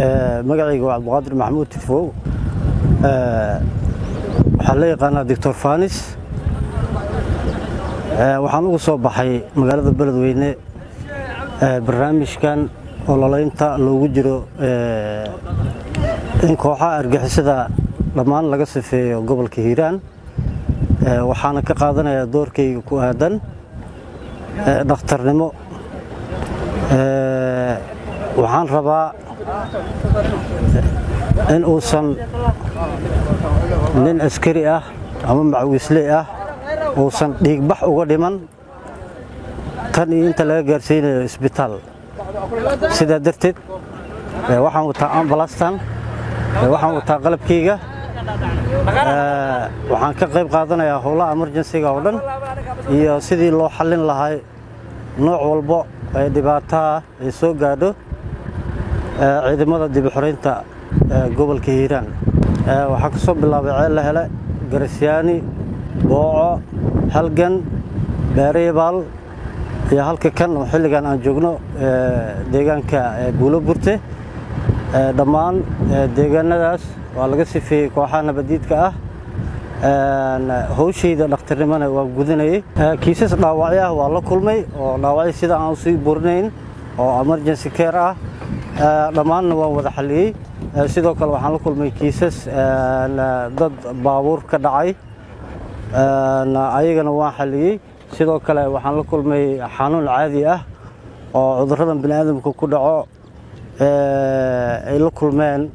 magacayga waa cabdiqaadir maxamuud tirfow waxaa la yaqaanaa doctor fanis waxaan uga soo baxay magaalada beledweyne barnaamijkan ololaynta loogu jiro in kooxaha argixisada dhammaan laga sifeeyo gobolka hiiraan. Waxaana ka qaadanayaa doorkayga ku aadan dhakhtarnimo waxaan rabaa in uusan nin askari ah ama macawiisley ah uusan dhiigbax uga dhiman. Tan iyo inta laga gaarsiinayo isbitaal. Sidaa darteed waxaan wataa ambalastan waxaan wataa qalabkayga waxaan ka qayb qaadanayaa howlaha emerjensiga oo dhan iyo sidii loo xallin lahay nooc walbo ee dhibaataha ay soo gaadho ciidamada dibixoraynta gobolka hiiraan. Waxaa ka soo bilaabay ceelle hele garasyaani booco halgan beereebaal iyo halka kan oo xilligan aan joogno deegaanka buulo burte dhammaan deegaanadaas waa laga sifeeyey kooxaha nabadiidka ah. Howshayda dhakhtarnimona waa gudanayey kiisas dhaawacyo ah waa la kulmay oo dhaawacyo sida aan u sii burinayn oo emergency care ah dhammaanna waan wada xalliyey sidoo kale waxaan la kulmay kiisas dad baabuur ka dhacay. Ayagana waan xalliyey sidoo kale waxaan la kulmay xanuun caadi ah oo cudurradan bini aadamka ku dhaco. Ay la kulmeen.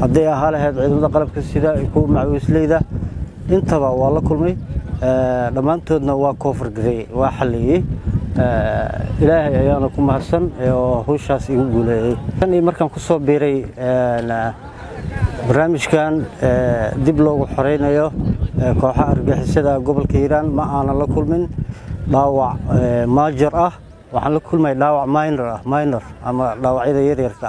Hadday ahaa lahayd ciidamada qalabka sida kuwa macawiisleyda intaba waa la kulmay. Dhammaantoodna waa koofurgaday waa xalliyey ilaahay ayaana ku mahadsan oo hawshaas igu guuleeyey markaan ku soo biiray barnaamijkan dib loogu xoreynayo kooxaha argixisada gobolka hiiraan ma aanan la kulmin. Dhaawac maajar ah. Waxaan la kulmay dhaawac minor ah minor ama dhaawacyada yaryarka